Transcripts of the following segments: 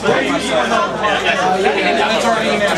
That's already in there.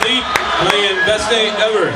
Playing Best Day Ever.